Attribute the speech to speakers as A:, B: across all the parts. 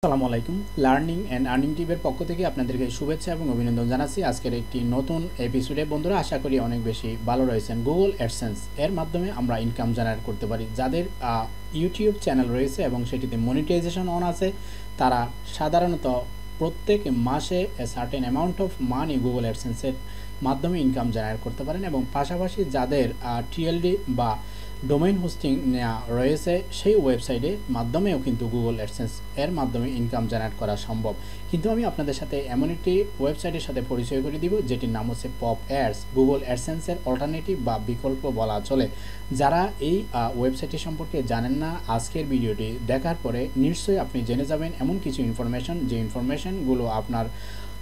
A: আসসালামু আলাইকুম। Learning and earning টিভের পক্ষ থেকে আপনাদেরকে শুভেচ্ছা এবং অভিনন্দন জানাচ্ছি। আজকের একটি নতুন এপিসোডে বন্ধুরা, আশা করি অনেক বেশি ভালো রয়েছেন। গুগল অ্যাডসেন্স এর মাধ্যমে আমরা ইনকাম জেনারেট করতে পারি। যাদের ইউটিউব চ্যানেল রয়েছে এবং সেটিতে মনিটাইজেশন অন আছে, তারা সাধারণত প্রত্যেক মাসে certain amount of money Google অ্যাডসেন্সের মাধ্যমে ইনকাম জেনারেট করতে পারেন এবং পাশাপাশি যাদের টিএলডি বা ডোমেইন হোস্টিং নেওয়া রয়েছে, সেই ওয়েবসাইটের মাধ্যমেও কিন্তু গুগল অ্যাডসেন্স এর মাধ্যমে ইনকাম জেনারেট করা সম্ভব। কিন্তু আমি আপনাদের সাথে এমন একটি ওয়েবসাইটের সাথে পরিচয় করে দিব, যেটির নাম হচ্ছে পপ অ্যাডস গুগল অ্যাডসেন্সের অল্টারনেটিভ বা বিকল্প বলা চলে। যারা এই ওয়েবসাইটটি সম্পর্কে জানেন না, আজকের ভিডিওটি দেখার পরে নিশ্চয়ই আপনি জেনে যাবেন এমন কিছু ইনফরমেশন যে ইনফরমেশনগুলো আপনার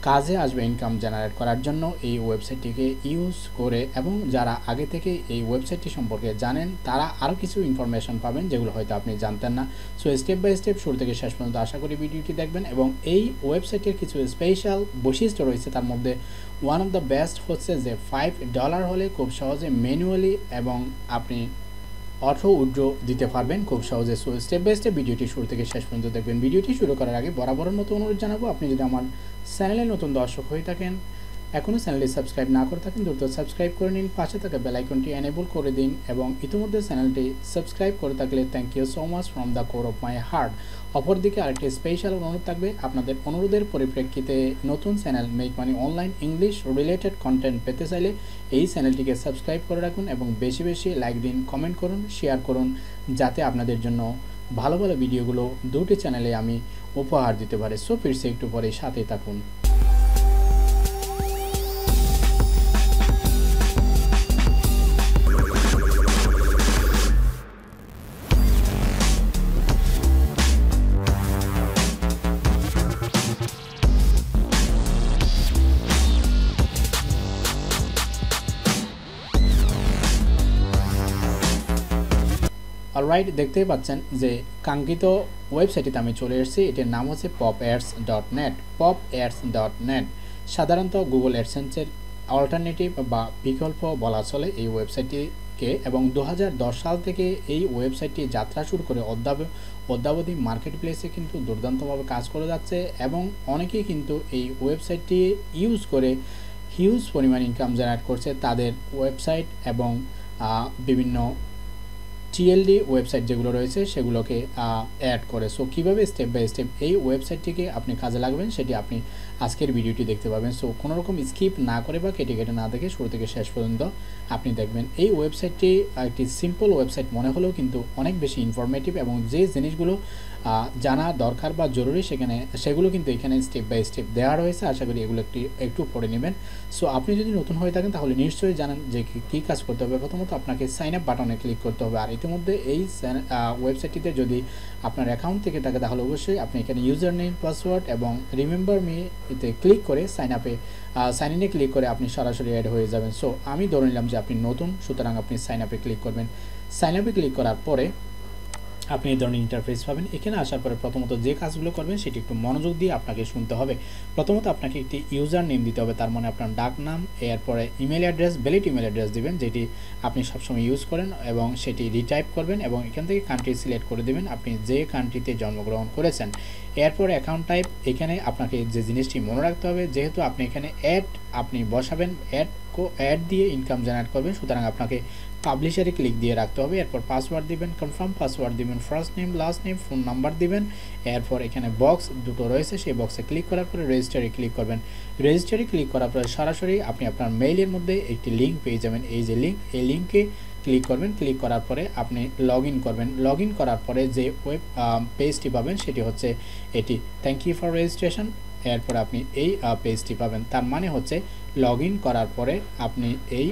A: কাজে আসবে ইনকাম জেনারেট করার জন্য এই ওয়েবসাইটটিকে ইউজ করে এবং যারা আগে থেকে এই ওয়েবসাইটটি সম্পর্কে জানেন, তারা আরও কিছু ইনফরমেশন পাবেন যেগুলো হয়তো আপনি জানতেন না। সো স্টেপ বাই স্টেপ শুরু থেকে শেষ পর্যন্ত আশা করি ভিডিওটি দেখবেন এবং এই ওয়েবসাইটের কিছু স্পেশাল বৈশিষ্ট্য রয়েছে তার মধ্যে ওয়ান অফ দ্য বেস্ট হচ্ছে যে ফাইভ ডলার হলে খুব সহজে ম্যানুয়ালি এবং আপনি অটো উইড্রো দিতে পারবেন খুব সহজে। সো স্টেপ বাই স্টেপ ভিডিওটি শুরু থেকে শেষ পর্যন্ত দেখবেন। ভিডিওটি শুরু করার আগে বরাবরের মতো অনুরোধ জানাব, আপনি যদি আমার চ্যানেলে নতুন দর্শক হয়ে থাকেন এখনও চ্যানেলটি সাবস্ক্রাইব না করে থাকেন, দ্রুত সাবস্ক্রাইব করে নিন। পাশে থাকা বেলাইকনটি এনেবল করে দিন এবং ইতিমধ্যে চ্যানেলটি সাবস্ক্রাইব করে থাকলে thank you so much from the core of my heart অপরদিকে আরেকটি স্পেশাল অনুরোধ থাকবে, আপনাদের অনুরোধের পরিপ্রেক্ষিতে নতুন channel make money online English related content পেতে চাইলে এই চ্যানেলটিকে সাবস্ক্রাইব করে রাখুন এবং বেশি বেশি লাইক দিন কমেন্ট করুন শেয়ার করুন, যাতে আপনাদের জন্য ভালো ভালো ভিডিওগুলো দুটি চ্যানেলে আমি উপহার দিতে পারি। সো ফিরছে একটু পরে সাথে থাকুন। অলরাইট দেখতেই পাচ্ছেন যে কাঙ্ক্ষিত ওয়েবসাইটটিতে আমি চলে এসেছি। এটির নাম হচ্ছে pop airs dot net pop airs dot net সাধারণত গুগল অ্যাডসেন্সের অল্টারনেটিভ বা বিকল্প বলা চলে এই ওয়েবসাইটটিকে এবং দু হাজার দশ সাল থেকে এই ওয়েবসাইটটি যাত্রা শুরু করে অদ্যাব, অদ্যাবধি মার্কেট প্লেসে কিন্তু দুর্দান্তভাবে কাজ করে যাচ্ছে এবং অনেকেই কিন্তু এই ওয়েবসাইটটি ইউজ করে হিউজ পরিমাণ ইনকাম জেনারেট করছে তাদের ওয়েবসাইট এবং বিভিন্ন টিএলডি ওয়েবসাইট যেগুলো রয়েছে সেগুলোকে অ্যাড করে। সো কীভাবে স্টেপ বাই স্টেপ এই ওয়েবসাইটটিকে আপনি কাজে লাগবেন সেটি আপনি আজকের ভিডিওটি দেখতে পাবেন। সো কোনো রকম স্কিপ না করে বা কেটে কেটে না দেখে শুরু থেকে শেষ পর্যন্ত আপনি দেখবেন। এই ওয়েবসাইটটি একটি সিম্পল ওয়েবসাইট, মনে হলেও কিন্তু অনেক বেশি ইনফরমেটিভ এবং যে জিনিসগুলো জানা দরকার বা জরুরি সেখানে, সেগুলো কিন্তু এখানে স্টেপ বাই স্টেপ দেওয়া রয়েছে। আশা করি এগুলো একটি, একটু পড়ে নেবেন। সো আপনি যদি নতুন হয়ে থাকেন তাহলে নিশ্চয়ই জানেন যে কী কাজ করতে হবে। প্রথমত আপনাকে সাইন আপ বাটনে ক্লিক করতে হবে। আর ইতিমধ্যে এই ওয়েবসাইটটিতে যদি আপনার অ্যাকাউন্ট থেকে থাকে, তাহলে অবশ্যই আপনি এখানে ইউজার নেম পাসওয়ার্ড এবং রিমেম্বার মি এতে ক্লিক করে সাইন আপে সাইন ইনে ক্লিক করে আপনি সরাসরি অ্যাড হয়ে যাবেন। সো আমি ধরে নিলাম যে আপনি নতুন, সুতরাং আপনি সাইন আপে ক্লিক করবেন। সাইন আপে ক্লিক করার পরে আপনি এই ধরনের ইন্টারফেস পাবেন। এখানে আসার পরে প্রথমত যে কাজগুলো করবেন, সেটি একটু মনোযোগ দিয়ে আপনাকে শুনতে হবে। প্রথমত আপনাকে একটি ইউজার নেম দিতে হবে, তার মানে আপনার ডাক নাম, এরপরে email address valid email address দিবেন, যেটি আপনি সবসময় ইউজ করেন এবং সেটি রিটাইপ করবেন এবং এখান থেকে কান্ট্রি সিলেক্ট করে দেবেন, আপনি যে কান্ট্রিতে জন্মগ্রহণ করেছেন। এরপর অ্যাকাউন্ট টাইপ এখানে আপনাকে যে জিনিসটি মনে রাখতে হবে, যেহেতু আপনি এখানে অ্যাড আপনি বসাবেন অ্যাড অ্যাড দিয়ে ইনকাম জেনারেট করবেন, সুতরাং আপনাকে পাবলিশারে ক্লিক দিয়ে রাখতে হবে, এরপর পাসওয়ার্ড দিবেন কনফার্ম পাসওয়ার্ড দিবেন first name last name phone number দিবেন, এরপর এখানে বক্স দুটো রয়েছে, সেই বক্সে ক্লিক করার পরে রেজিস্টারে ক্লিক করবেন। রেজিস্টারে ক্লিক করার পরে সরাসরি আপনি আপনার মেইলের মধ্যে একটি লিঙ্ক পেয়ে যাবেন, এই যে লিঙ্ক এই লিঙ্কে ক্লিক করবেন ক্লিক করার পরে আপনি লগ করবেন। লগ করার পরে যে ওয়েব পেজটি পাবেন, সেটি হচ্ছে এটি। থ্যাংক ইউ ফর রেজিস্ট্রেশন এরপর আপনি এই পেজটি পাবেন। তার মানে হচ্ছে লগ করার পরে আপনি এই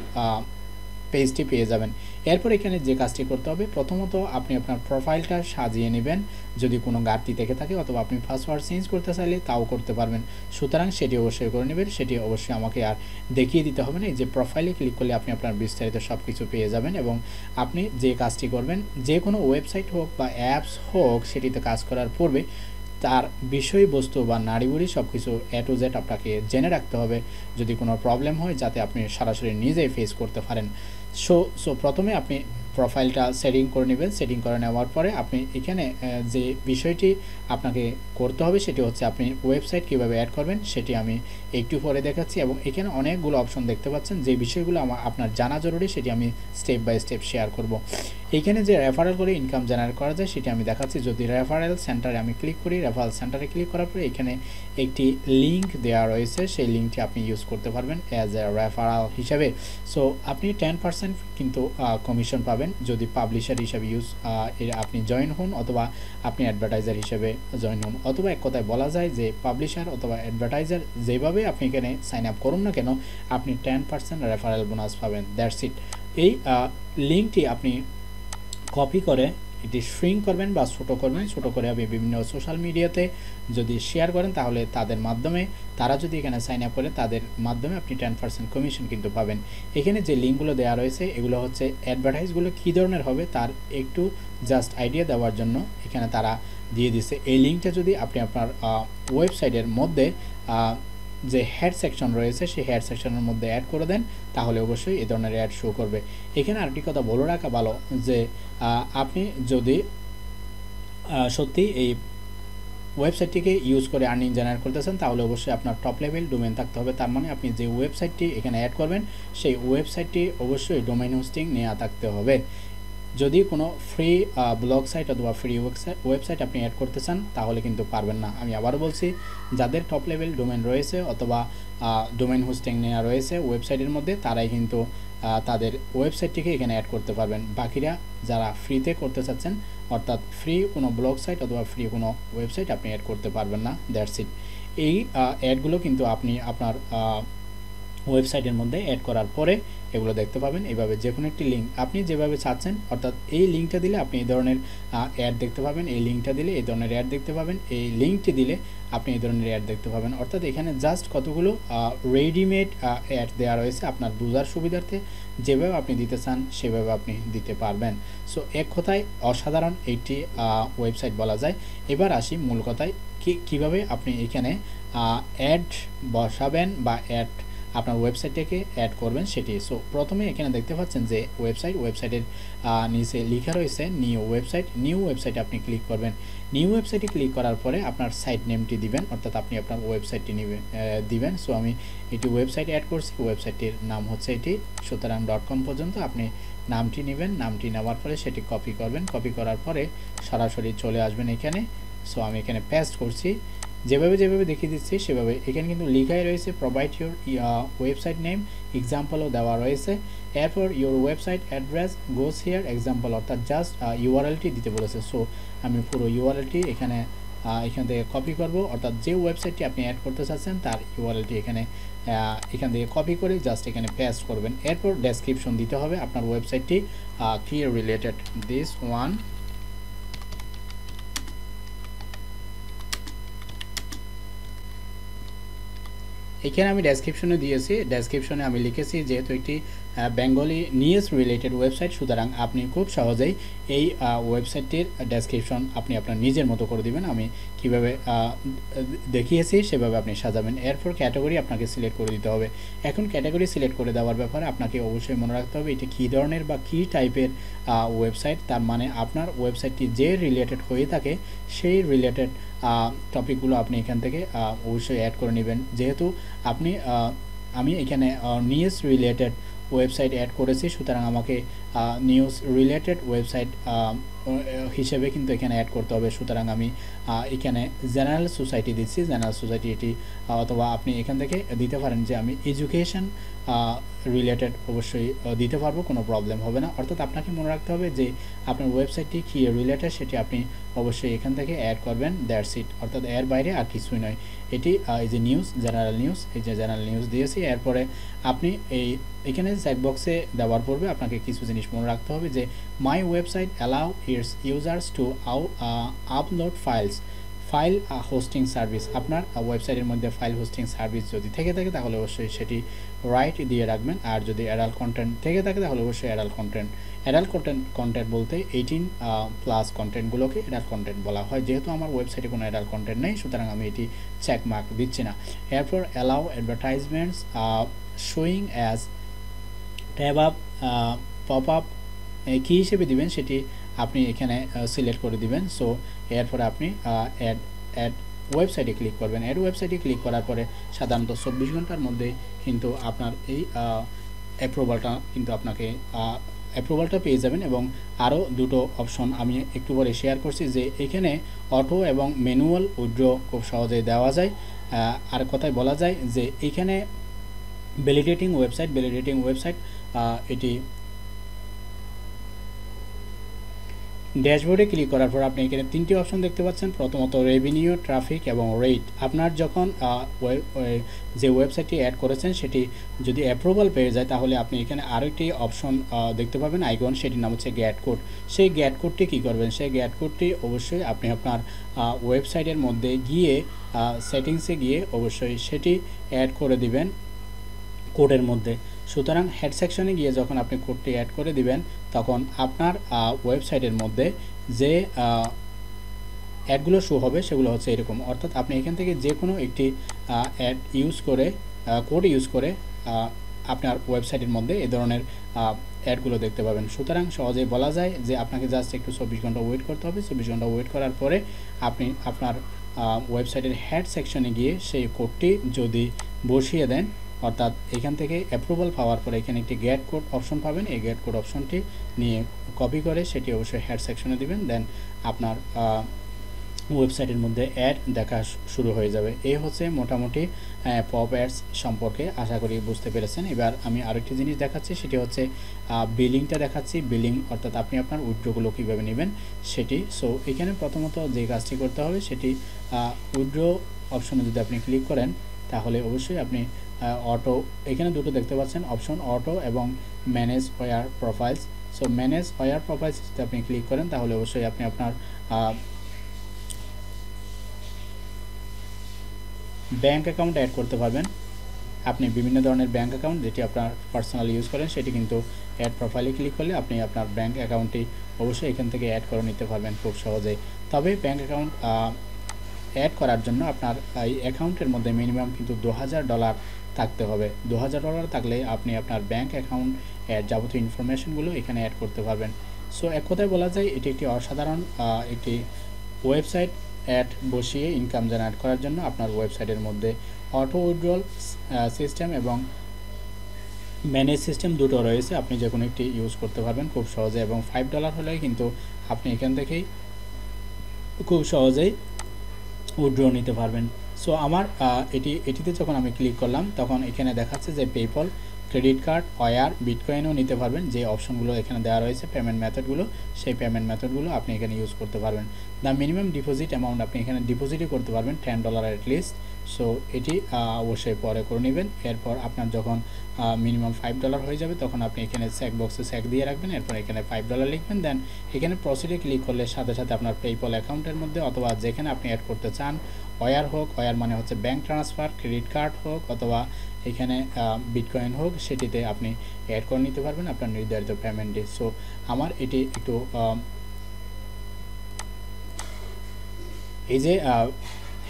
A: পেজটি পেয়ে যাবেন। এরপর এখানে যে কাজটি করতে হবে, প্রথমত আপনি আপনার প্রোফাইলটা সাজিয়ে নেবেন। যদি কোনো ঘাটতি থেকে থাকে অথবা আপনি পাসওয়ার্ড চেঞ্জ করতে চাইলে তাও করতে পারবেন। সুতরাং সেটি অবশ্যই করে নেবেন। সেটি অবশ্যই আমাকে আর দেখিয়ে দিতে হবে না। যে প্রোফাইলে ক্লিক করলে আপনি আপনার বিস্তারিত সব কিছু পেয়ে যাবেন এবং আপনি যে কাজটি করবেন, যে কোনো ওয়েবসাইট হোক বা অ্যাপস হোক, সেটিতে কাজ করার পূর্বে তার বিষয়বস্তু বা নাড়িবুড়ি সব কিছু এ টু জেড আপনাকে জেনে রাখতে হবে। যদি কোনো প্রবলেম হয়, যাতে আপনি সরাসরি নিজেই ফেস করতে পারেন। সো সো প্রথমে আপনি প্রোফাইলটা সেটিং করে নেবেন। সেটিং করে নেওয়ার পরে আপনি এখানে যে বিষয়টি আপনাকে করতে হবে সেটি হচ্ছে আপনি ওয়েবসাইট কীভাবে অ্যাড করবেন সেটি আমি একটু পরে দেখাচ্ছি এবং এখানে অনেকগুলো অপশন দেখতে পাচ্ছেন। যে বিষয়গুলো আমার আপনার জানা জরুরি সেটি আমি স্টেপ বাই স্টেপ শেয়ার করব। এইখানে যে রেফারেল করে ইনকাম জেনারেট করা যায়, সেটি আমি দেখাচ্ছি। যদি রেফারেল সেন্টারে আমি ক্লিক করি রেফারেল সেন্টারে ক্লিক করার পরে এখানে একটি লিঙ্ক দেওয়া রয়েছে। সেই লিঙ্কটি আপনি ইউজ করতে পারবেন অ্যাজ এ রেফারাল হিসাবে। সো আপনি টেন পার্সেন্ট কিন্তু কমিশন পাবেন। যদি পাবলিশার হিসাবে ইউজ আপনি জয়েন হন অথবা আপনি অ্যাডভার্টাইজার হিসেবে জয়েন হন। অথবা এক কথায় বলা যায় যে পাবলিশার অথবা অ্যাডভার্টাইজার যেভাবে আপনি এখানে সাইন আপ করুন না কেন, আপনি টেন পার্সেন্ট রেফারেল বোনাস পাবেন। দ্যাটস ইট এই লিঙ্কটি আপনি কপি করে, এটি শ্রিং করবেন বা ছোটো করবেন, ছোটো করে আপনি বিভিন্ন সোশ্যাল মিডিয়াতে যদি শেয়ার করেন, তাহলে তাদের মাধ্যমে, তারা যদি এখানে সাইন আপ করে, তাদের মাধ্যমে আপনি টেন পার্সেন্ট কমিশন কিন্তু পাবেন। এখানে যে লিঙ্কগুলো দেওয়া রয়েছে, এগুলো হচ্ছে অ্যাডভার্টাইজগুলো কী ধরনের হবে, তার একটু জাস্ট আইডিয়া দেওয়ার জন্য এখানে তারা দিয়ে দিচ্ছে। এই লিঙ্কটা যদি আপনি আপনার ওয়েবসাইটের মধ্যে যে হেড সেকশন রয়েছে, সেই হেড সেকশনের মধ্যে অ্যাড করে দেন, তাহলে অবশ্যই এই ধরনের অ্যাড শো করবে। এখানে আরেকটি কথা বলে রাখা ভালো, যে আপনি যদি সত্যি এই ওয়েবসাইটটিকে ইউজ করে আর্নিং জেনারেট করতেছেন, তাহলে অবশ্যই আপনার টপ লেভেল ডোমেন থাকতে হবে। তার মানে আপনি যে ওয়েবসাইটটি এখানে অ্যাড করবেন, সেই ওয়েবসাইটটি অবশ্যই ডোমেন হোস্টিং নেওয়া থাকতে হবে। যদি কোনো ফ্রি ব্লগ সাইট অথবা ফ্রি ওয়েবসাইট আপনি অ্যাড করতে চান, তাহলে কিন্তু পারবেন না। আমি আবারও বলছি, যাদের টপ লেভেল ডোমেন রয়েছে অথবা ডোমেন হোস্টিং নেওয়া রয়েছে ওয়েবসাইটের মধ্যে, তারাই কিন্তু তাদের ওয়েবসাইটটিকে এখানে অ্যাড করতে পারবেন। বাকিরা যারা ফ্রিতে করতে চাচ্ছেন, অর্থাৎ ফ্রি কোনো ব্লগ সাইট অথবা ফ্রি কোনো ওয়েবসাইট আপনি অ্যাড করতে পারবেন না দ্যাটস ইট এই অ্যাডগুলো কিন্তু আপনি আপনার ওয়েবসাইটের মধ্যে অ্যাড করার পরে এগুলো দেখতে পাবেন। এইভাবে যে কোনো একটি লিঙ্ক আপনি যেভাবে চাচ্ছেন, অর্থাৎ এই লিঙ্কটা দিলে আপনি এই ধরনের অ্যাড দেখতে পাবেন। এই লিঙ্কটা দিলে এই ধরনের অ্যাড দেখতে পাবেন। এই লিঙ্কটি দিলে আপনি এই ধরনের অ্যাড দেখতে পাবেন। অর্থাৎ এখানে জাস্ট কতগুলো রেডিমেড অ্যাড দেওয়া রয়েছে আপনার বোঝার সুবিধার্থে। যেভাবে আপনি দিতে চান, সেভাবে আপনি দিতে পারবেন। সো এক কথায় অসাধারণ একটি ওয়েবসাইট বলা যায়। এবার আসি মূল কথায়। কি, কীভাবে আপনি এখানে অ্যাড বসাবেন বা অ্যাড আপনার ওয়েবসাইটটাকে অ্যাড করবেন সেটি। সো প্রথমে এখানে দেখতে পাচ্ছেন যে ওয়েবসাইট ওয়েবসাইটের নিচে লেখা রয়েছে নিউ ওয়েবসাইট নিউ ওয়েবসাইটে আপনি ক্লিক করবেন। নিউ ওয়েবসাইটে ক্লিক করার পরে আপনার সাইট নেমটি দিবেন, অর্থাৎ আপনি আপনার ওয়েবসাইটটি নেবেন দিবেন। সো আমি এটি ওয়েবসাইট অ্যাড করছি ওয়েবসাইটটির নাম হচ্ছে এটি। সুতরাং. ডট কম পর্যন্ত আপনি নামটি নেবেন। নামটি নেওয়ার পরে সেটি কপি করবেন। কপি করার পরে সরাসরি চলে আসবেন এখানে। সো আমি এখানে পেস্ট করছি। যেভাবে যেভাবে দেখিয়ে দিচ্ছি, সেভাবে। এখানে কিন্তু লিখাই রয়েছে প্রোভাইড ইউর ওয়েবসাইট নেম এক্সাম্পলও দেওয়া রয়েছে। এরপর your website address goes here example অর্থাৎ জাস্ট ইউআরএলটি দিতে বলেছে। সো আমি পুরো ইউআরএলটি এখানে এখান থেকে কপি করব। অর্থাৎ যে ওয়েবসাইটটি আপনি অ্যাড করতে চাচ্ছেন, তার ইউআরএলটি এখানে এখান থেকে কপি করে জাস্ট এখানে পেস্ট করবেন। এরপর ডেসক্রিপশন দিতে হবে আপনার ওয়েবসাইটটি কি রিলেটেড দিস ওয়ান এখানে আমি ডেসক্রিপশনে দিয়েছি। ডেসক্রিপশনে আমি লিখেছি যেহেতু একটি বেঙ্গলি নিউজ রিলেটেড ওয়েবসাইট সুতরাং আপনি খুব সহজেই এই ওয়েবসাইটটির ডেসক্রিপশন আপনি আপনার নিজের মতো করে দিবেন। আমি কীভাবে দেখিয়েছি সেভাবে আপনি সাজাবেন। এরপর ক্যাটাগরি আপনাকে সিলেক্ট করে দিতে হবে। এখন ক্যাটাগরি সিলেক্ট করে দেওয়ার ব্যাপারে আপনাকে অবশ্যই মনে রাখতে হবে এটি কী ধরনের বা কী টাইপের ওয়েবসাইট তার মানে আপনার ওয়েবসাইটটি যে রিলেটেড হয়ে থাকে, সেই রিলেটেড টপিকগুলো আপনি এখান থেকে অবশ্যই অ্যাড করে নেবেন। যেহেতু আপনি আমি এখানে নিউজ রিলেটেড ওয়েবসাইট অ্যাড করেছি, সুতরাং আমাকে নিউজ রিলেটেড ওয়েবসাইট হিসেবে কিন্তু এখানে অ্যাড করতে হবে। সুতরাং আমি এখানে জেনারেল সোসাইটি দিচ্ছি। জেনারেল সোসাইটি এটি অথবা আপনি এখান থেকে দিতে পারেন যে আমি এডুকেশন রিলেটেড অবশ্যই দিতে পারব, কোনো প্রবলেম হবে না। অর্থাৎ আপনাকে মনে রাখতে হবে যে আপনার ওয়েবসাইটটি কী রিলেটেড সেটি আপনি অবশ্যই এখান থেকে অ্যাড করবেন দ্যাটস ইট অর্থাৎ এর বাইরে আর কিছুই নয়। এটি এই যে নিউজ জেনারেল নিউজ এই যে জেনারেল নিউজ দিয়েছি। এরপরে আপনি এই, এখানে চেকবক্সে দেওয়ার পূর্বে আপনাকে কিছু জিনিস মনে রাখতে হবে যে my website allow its users to আউ upload files file hosting service আপনার ওয়েবসাইটের মধ্যে ফাইল হোস্টিং সার্ভিস যদি থেকে থাকে, তাহলে অবশ্যই সেটি রাইট দিয়ে রাখবেন। আর যদি অ্যাডাল কন্টেন্ট থেকে থাকে, তাহলে অবশ্যই adult content adult content content বলতে এইটিন প্লাস কন্টেন্টগুলোকে অ্যাডাল কন্টেন্ট বলা হয়। যেহেতু আমার ওয়েবসাইটে কোনো অ্যাডাল কন্টেন্ট নেই, সুতরাং আমি এটি চেক মার্ক দিচ্ছি না। এরপর allow advertisements showing as tab up pop up কী হিসেবে দিবেন, সেটি আপনি এখানে সিলেক্ট করে দিবেন। সো এরপরে আপনি অ্যাড অ্যাড ওয়েবসাইটে ক্লিক করবেন। অ্যাড ওয়েবসাইটে ক্লিক করার পরে সাধারণত চব্বিশ ঘণ্টার মধ্যে কিন্তু আপনার এই অ্যাপ্রুভালটা কিন্তু আপনাকে অ্যাপ্রুভালটা পেয়ে যাবেন এবং আরও দুটো অপশন আমি একটু পরে শেয়ার করছি যে এখানে অটো এবং ম্যানুয়াল উইড্র খুব সহজেই দেওয়া যায়। আর কথায় বলা যায় যে এখানে ভ্যালিডেটিং ওয়েবসাইট ভ্যালিডেটিং ওয়েবসাইট এটি ড্যাশবোর্ডে ক্লিক করার পর আপনি এখানে তিনটি অপশন দেখতে পাচ্ছেন। প্রথমত রেভিনিউ ট্রাফিক এবং রেট আপনার যখন যে ওয়েবসাইটটি অ্যাড করেছেন, সেটি যদি অ্যাপ্রুভাল পেয়ে যায়, তাহলে আপনি এখানে আরেকটি অপশন দেখতে পাবেন। আইকন সেটির নাম হচ্ছে গ্যাট কোড সেই গ্যাট কোডটি কী করবেন? সেই গ্যাট কোডটি অবশ্যই আপনি আপনার ওয়েবসাইটের মধ্যে গিয়ে সেটিংসে গিয়ে অবশ্যই সেটি অ্যাড করে দিবেন কোডের মধ্যে। সুতরাং হেড সেকশনে গিয়ে যখন আপনি কোডটি অ্যাড করে দিবেন, তখন আপনার ওয়েবসাইটের মধ্যে যে অ্যাডগুলো শো হবে সেগুলো হচ্ছে এরকম। অর্থাৎ আপনি এখান থেকে যে কোনো একটি অ্যাড ইউজ করে কোড ইউজ করে আপনার ওয়েবসাইটের মধ্যে এ ধরনের অ্যাডগুলো দেখতে পাবেন। সুতরাং সহজেই বলা যায় যে আপনাকে জাস্ট একটু চব্বিশ ঘণ্টা ওয়েট করতে হবে। চব্বিশ ঘণ্টা ওয়েট করার পরে আপনি আপনার ওয়েবসাইটের হেড সেকশনে গিয়ে সেই কোডটি যদি বসিয়ে দেন অর্থাৎ এখান থেকে অ্যাপ্রুভাল পাওয়ার পরে এখানে একটি গেট কোড অপশন পাবেন। এই গেট কোড অপশনটি নিয়ে কপি করে সেটি অবশ্যই হেড সেকশনে দিবেন। দেন আপনার ওয়েবসাইটের মধ্যে অ্যাড দেখা শুরু হয়ে যাবে। এই হচ্ছে মোটামুটি পপ অ্যাডস সম্পর্কে আশা করি বুঝতে পেরেছেন। এবার আমি আরেকটি জিনিস দেখাচ্ছি, সেটি হচ্ছে বিলিংটা দেখাচ্ছি। বিলিং অর্থাৎ আপনি আপনার উইড্রোগুলো কীভাবে নেবেন সেটি। সো এখানে প্রথমত যে কাজটি করতে হবে সেটি উইড্রো অপশনে যদি আপনি ক্লিক করেন, তাহলে অবশ্যই আপনি অটো এখানে দুটো দেখতে পাচ্ছেন অপশন অটো এবং manage your profiles so manage your profiles যদি আপনি ক্লিক করেন, তাহলে অবশ্যই আপনি আপনার ব্যাঙ্ক অ্যাকাউন্ট অ্যাড করতে পারবেন। আপনি বিভিন্ন ধরনের ব্যাঙ্ক অ্যাকাউন্ট যেটি আপনার পার্সোনাল ইউজ করেন, সেটি কিন্তু অ্যাড প্রোফাইলে ক্লিক করলে আপনি আপনার ব্যাঙ্ক অ্যাকাউন্টটি অবশ্যই এখান থেকে অ্যাড করে নিতে পারবেন খুব সহজেই তবে ব্যাঙ্ক অ্যাকাউন্ট অ্যাড করার জন্য আপনার এই অ্যাকাউন্টের মধ্যে মিনিমাম কিন্তু দু হাজার ডলার থাকতে হবে। দু হাজার ডলার থাকলে আপনি আপনার ব্যাঙ্ক অ্যাকাউন্ট অ্যাড যাবতীয় ইনফরমেশনগুলো এখানে অ্যাড করতে পারবেন। সো এক কথায় বলা যায়, এটি একটি অসাধারণ একটি ওয়েবসাইট অ্যাড বসিয়ে ইনকাম জেনারেট করার জন্য আপনার ওয়েবসাইটের মধ্যে অটো উইড্রল সিস্টেম এবং ম্যানেজ সিস্টেম দুটো রয়েছে। আপনি যে কোনো একটি ইউজ করতে পারবেন খুব সহজে এবং ফাইভ ডলার হলে কিন্তু আপনি এখান থেকেই খুব সহজেই উইড্র নিতে পারবেন। সো আমার এটি, এটিতে যখন আমি ক্লিক করলাম, তখন এখানে দেখাচ্ছে যে পেপল ক্রেডিট কার্ড ওয়ার বিটকয়েনও নিতে পারবেন। যে অপশনগুলো এখানে দেওয়া রয়েছে পেমেন্ট মেথডগুলো সেই পেমেন্ট মেথডগুলো আপনি এখানে ইউজ করতে পারবেন। দ্য মিনিমাম ডিপোজিট অ্যামাউন্ট আপনি এখানে ডিপোজিটই করতে পারবেন টেন ডলার অ্যাটলিস্ট সো এটি অবশ্যই পরে করে নেবেন। এরপর আপনার যখন মিনিমাম ফাইভ ডলার হয়ে যাবে, তখন আপনি এখানে চেক বক্সে চেক দিয়ে রাখবেন। এরপর এখানে ফাইভ ডলার লিখবেন। দেন এখানে প্রসিডে ক্লিক করলে সাথে সাথে আপনার পেপল অ্যাকাউন্টের মধ্যে অথবা যেখানে আপনি অ্যাড করতে চান ওয়ার হোক, ওয়ার মানে হচ্ছে ব্যাঙ্ক ট্রান্সফার ক্রেডিট কার্ড হোক অথবা এখানে বিটকয়েন হোক, সেটিতে আপনি অ্যাড করে নিতে পারবেন আপনার নির্ধারিত পেমেন্টে সো আমার এটি একটু এই যে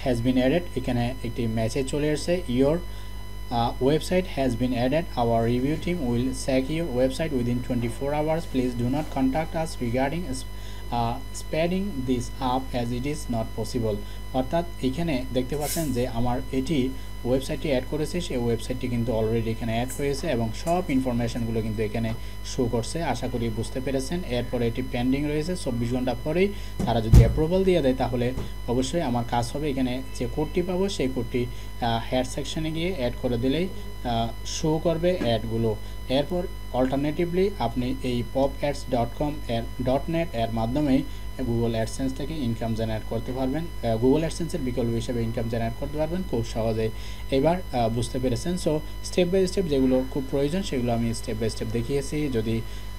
A: হ্যাজ বিন অ্যাডেড এখানে একটি মেসেজ চলে এসেছে your website has been added our review team will check your website within twenty four hours please do not contact us regarding speeding this up as it is not possible অর্থাৎ এখানে দেখতে পাচ্ছেন যে আমার এটি ওয়েবসাইটটি অ্যাড করেছে, সেই ওয়েবসাইটটি কিন্তু অলরেডি এখানে অ্যাড হয়েছে এবং সব ইনফরমেশানগুলো কিন্তু এখানে শো করছে। আশা করি বুঝতে পেরেছেন। এরপরে এটি পেন্ডিং রয়েছে। চব্বিশ ঘণ্টা পরেই তারা যদি অ্যাপ্রুভাল দিয়ে দেয়, তাহলে অবশ্যই আমার কাজ হবে এখানে যে কোডটি পাবো, সেই কোডটি হেয়ার সেকশানে গিয়ে অ্যাড করে দিলেই শো করবে অ্যাডগুলো এরপর অল্টারনেটিভলি আপনি এই পপ অ্যাডস ডট কম এর ডট নেট এর মাধ্যমেই গুগল অ্যাডসেন্স থেকে ইনকাম জেনারেট করতে পারবেন। গুগল অ্যাডসেন্সের বিকল্প হিসেবে ইনকাম জেনারেট করতে পারবেন খুব সহজে এবার বুঝতে পেরেছেন? সো স্টেপ বাই স্টেপ যেগুলো খুব প্রয়োজন সেগুলো আমি স্টেপ বাই স্টেপ দেখিয়েছি। যদি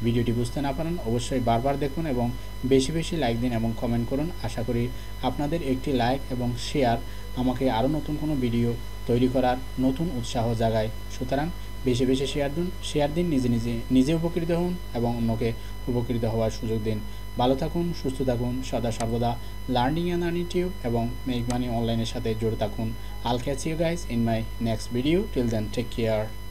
A: ভিডিওটি বুঝতে না পারেন, অবশ্যই বারবার দেখুন এবং বেশি বেশি লাইক দিন এবং কমেন্ট করুন। আশা করি আপনাদের একটি লাইক এবং শেয়ার আমাকে আরও নতুন কোনো ভিডিও তৈরি করার নতুন উৎসাহ জাগায়। সুতরাং বেশি বেশি শেয়ার দিন শেয়ার দিন, নিজে নিজে নিজে উপকৃত হন এবং অন্যকে উপকৃত হওয়ার সুযোগ দিন। ভালো থাকুন, সুস্থ থাকুন, সদা সর্বদা লার্নিং অ্যান্ড আর্নিং টিউব এবং মেঘমানি অনলাইনের সাথে জড়িত থাকুন। I'll catch you guys in my next video till then take care